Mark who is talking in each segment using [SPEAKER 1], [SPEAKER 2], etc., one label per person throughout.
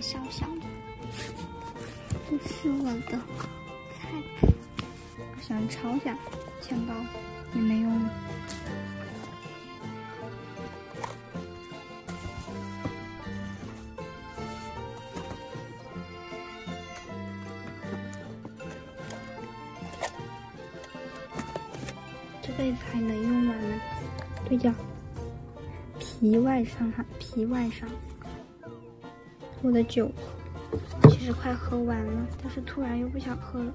[SPEAKER 1] 小小的，这是我的菜谱。想抄下钱包也没用。这辈子还能用完吗？对角，皮外伤哈，皮外伤。我的酒其实快喝完了，但是突然又不想喝了。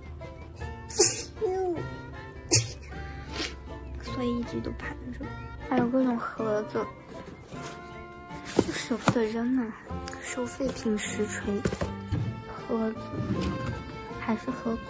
[SPEAKER 1] 所以一直都盘着，还有各种盒子，舍不得扔啊！收废品实锤，盒子还是盒子。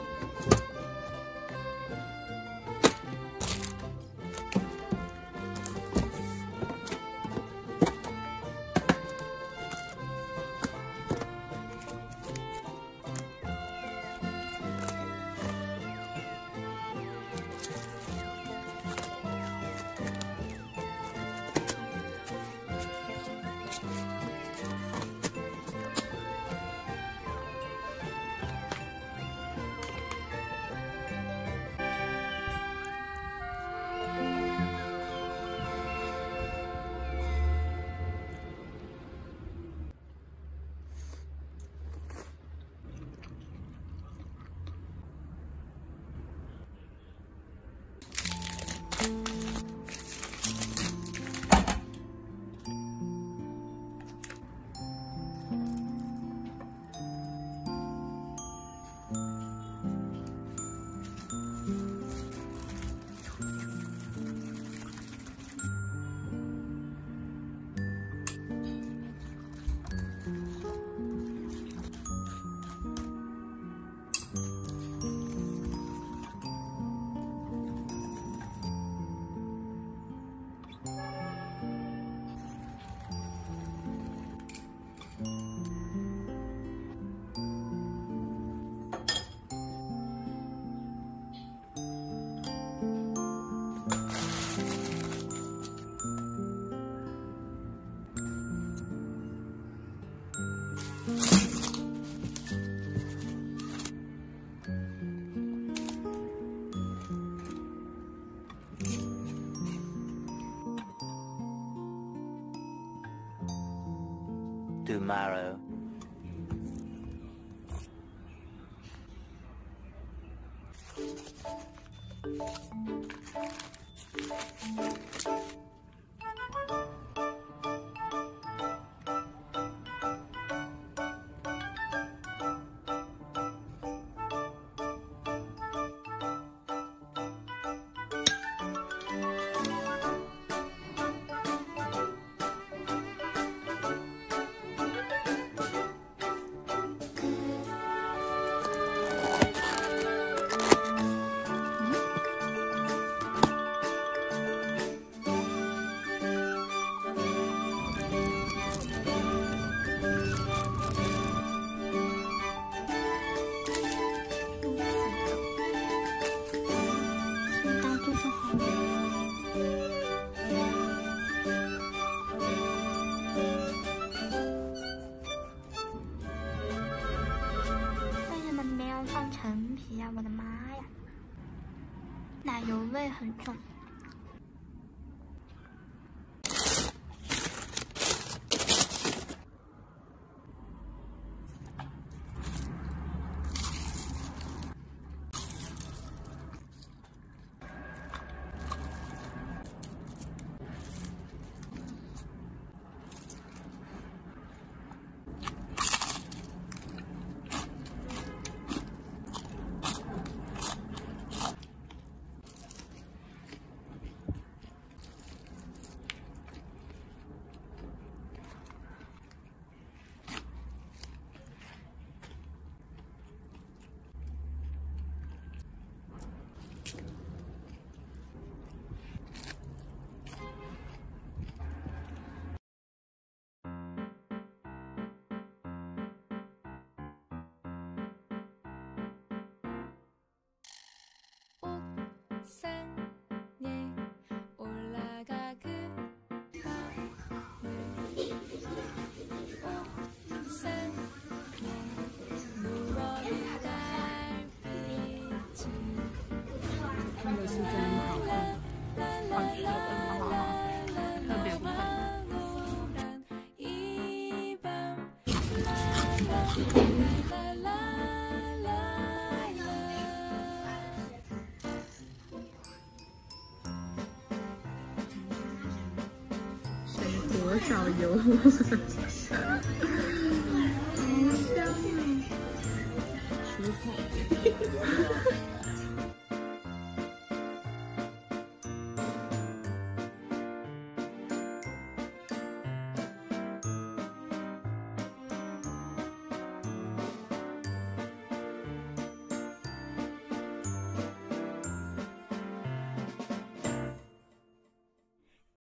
[SPEAKER 2] Tomorrow. 我的妈呀。
[SPEAKER 1] 奶油味很重。
[SPEAKER 3] 真的是真好看，
[SPEAKER 1] 好吃，好好好，特别不会。
[SPEAKER 3] 水果少油，